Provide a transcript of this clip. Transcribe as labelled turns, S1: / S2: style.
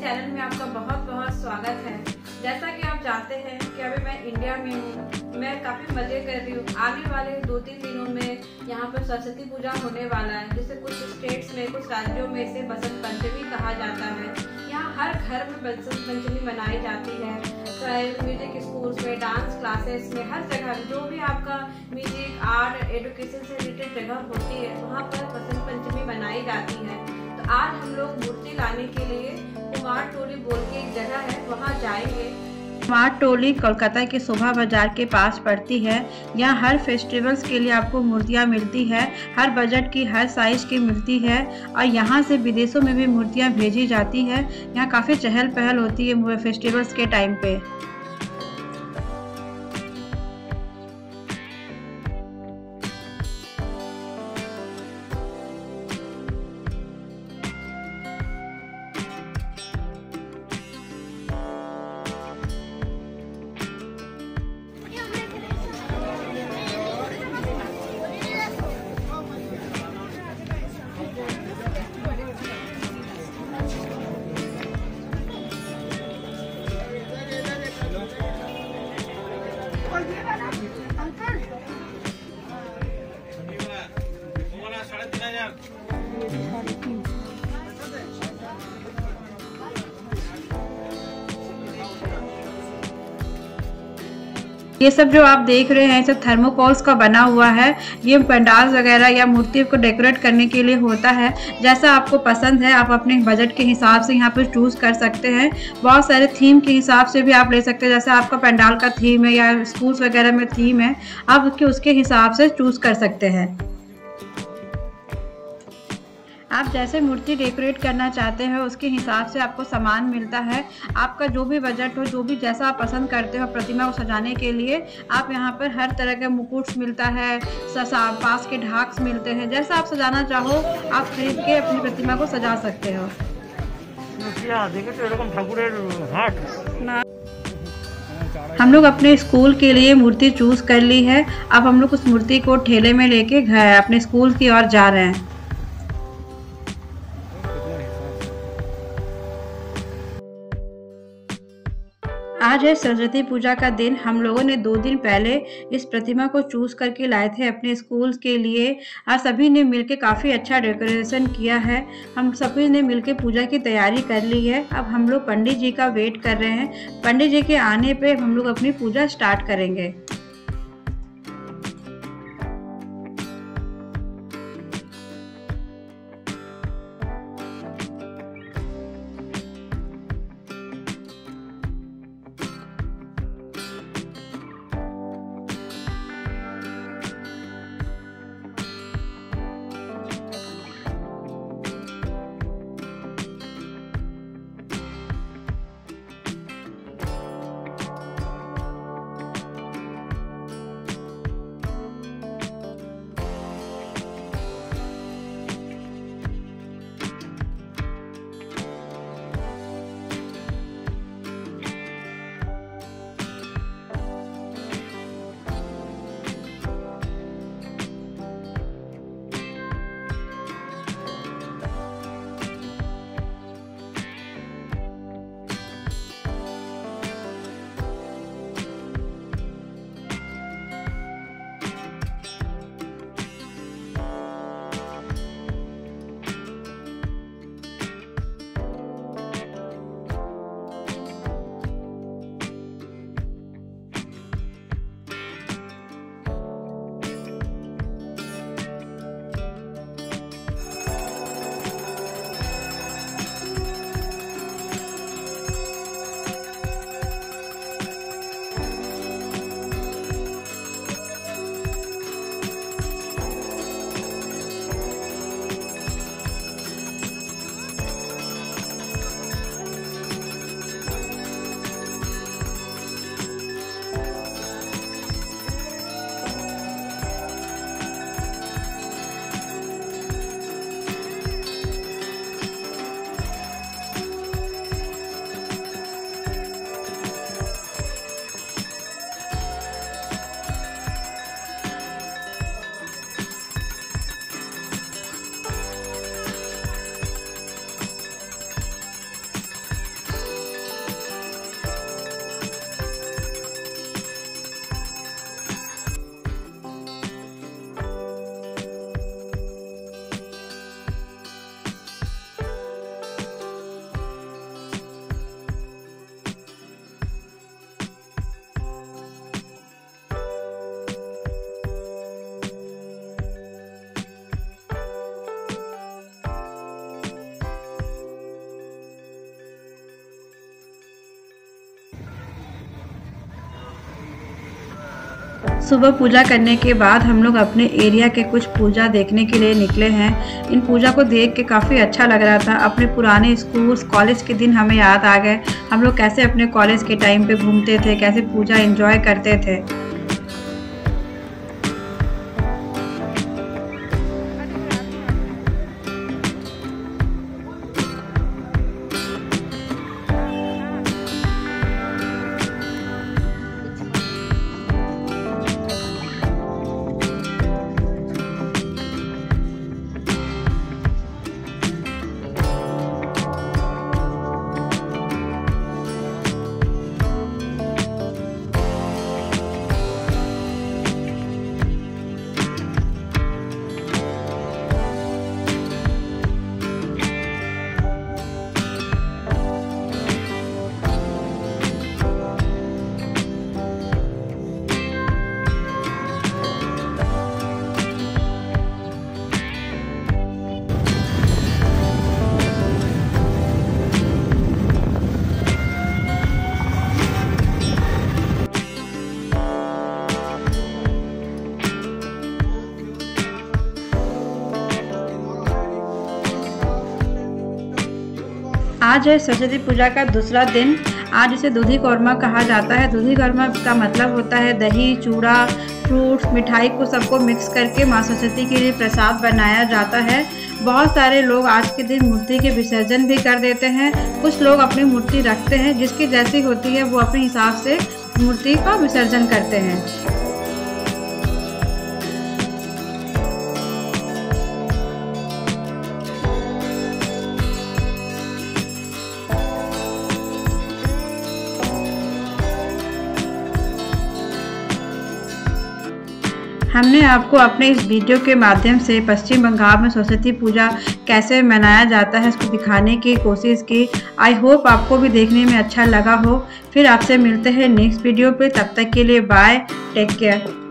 S1: Channel में आपका बहुत बहुत स्वागत है। जैसा कि आप जानते हैं कि अभी मैं इंडिया में हूँ। मैं काफ़ी मज़े कर रही हूँ। आने वाले दो तीन दिनों में यहाँ पर सरस्वती पूजा होने वाला है, जिसे कुछ स्टेट्स में, कुछ राज्यों में इसे बसंत पंचमी कहा जाता है। यहाँ हर घर में बसंत पंचमी मनाई जाती है। म्यूज़िक स्कूल्स में डांस क्लासेस में, हर जगह जो भी आपका म्यूज़िक आर्ट एडुकेशन से रिलेटेड जगह होती है, वहाँ पर बसंत पंचमी मनाई जाती है। आज हम लोग मूर्ति लाने के लिए कुमार टोली बोल के एक जगह है, वहाँ जाएँगे।
S2: कुमार टोली कोलकाता के शोभा बाज़ार के पास पड़ती है। यहाँ हर फेस्टिवल्स के लिए आपको मूर्तियाँ मिलती है, हर बजट की, हर साइज़ की मिलती है और यहाँ से विदेशों में भी मूर्तियाँ भेजी जाती है। यहाँ काफ़ी चहल पहल होती है फेस्टिवल्स के टाइम पे। ये सब जो आप देख रहे हैं सब थर्मोकोल्स का बना हुआ है। ये पंडाल वगैरह या मूर्ति को डेकोरेट करने के लिए होता है। जैसा आपको पसंद है, आप अपने बजट के हिसाब से यहाँ पर चूज़ कर सकते हैं। बहुत सारे थीम के हिसाब से भी आप ले सकते हैं। जैसे आपका पंडाल का थीम है या स्कूल्स वगैरह में थीम है, आप उसके हिसाब से चूज़ कर सकते हैं। आप जैसे मूर्ति डेकोरेट करना चाहते हैं उसके हिसाब से आपको सामान मिलता है। आपका जो भी बजट हो जो भी जैसा आप पसंद करते हो प्रतिमा को सजाने के लिए आप यहाँ पर हर तरह के मुकुट्स मिलता है पास के ढाक्स मिलते हैं। जैसा आप सजाना चाहो आप खरीद के अपनी प्रतिमा को सजा सकते हो। हम लोग अपने स्कूल के लिए मूर्ति चूज़ कर ली है। अब हम लोग उस मूर्ति को ठेले में लेके घर अपने स्कूल की ओर जा रहे हैं। आज है सरस्वती पूजा का दिन। हम लोगों ने दो दिन पहले इस प्रतिमा को चूज़ करके लाए थे अपने स्कूल के लिए। आज सभी ने मिलकर काफ़ी अच्छा डेकोरेशन किया है। हम सभी ने मिलकर पूजा की तैयारी कर ली है। अब हम लोग पंडित जी का वेट कर रहे हैं। पंडित जी के आने पर हम लोग अपनी पूजा स्टार्ट करेंगे। सुबह पूजा करने के बाद हम लोग अपने एरिया के कुछ पूजा देखने के लिए निकले हैं। इन पूजा को देख के काफ़ी अच्छा लग रहा था। अपने पुराने स्कूल कॉलेज के दिन हमें याद आ गए। हम लोग कैसे अपने कॉलेज के टाइम पे घूमते थे, कैसे पूजा एंजॉय करते थे। आज है सरस्वती पूजा का दूसरा दिन। आज इसे दूधी कौरमा कहा जाता है। दूधी कौरमा का मतलब होता है दही, चूड़ा, फ्रूट्स, मिठाई को सबको मिक्स करके माँ सरस्वती के लिए प्रसाद बनाया जाता है। बहुत सारे लोग आज के दिन मूर्ति के विसर्जन भी कर देते हैं। कुछ लोग अपनी मूर्ति रखते हैं, जिसकी जैसी होती है वो अपने हिसाब से मूर्ति का विसर्जन करते हैं। हमने आपको अपने इस वीडियो के माध्यम से पश्चिम बंगाल में सरस्वती पूजा कैसे मनाया जाता है उसको दिखाने की कोशिश की। आई होप आपको भी देखने में अच्छा लगा हो। फिर आपसे मिलते हैं नेक्स्ट वीडियो पे। तब तक के लिए बाय टेक केयर